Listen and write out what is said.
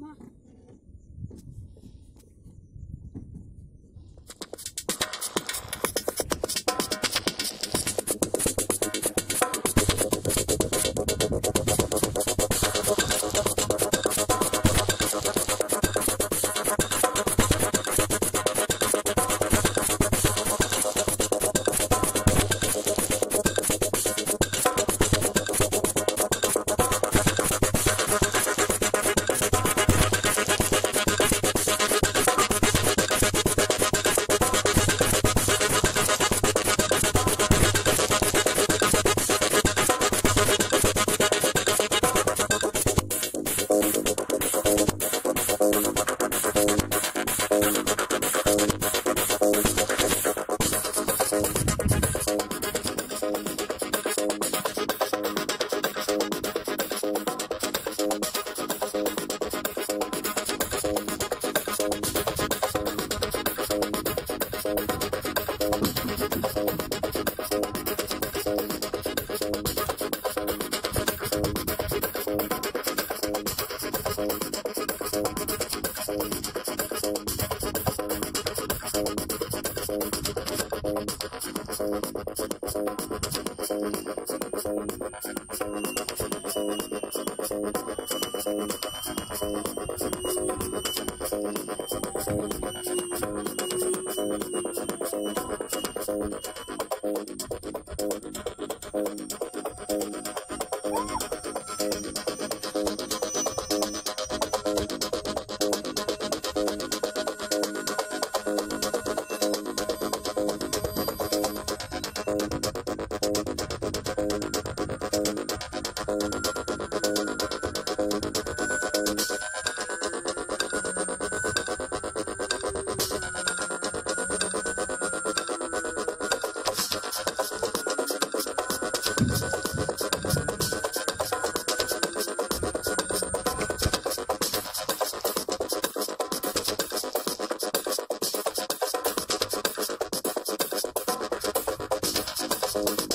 Ma. มา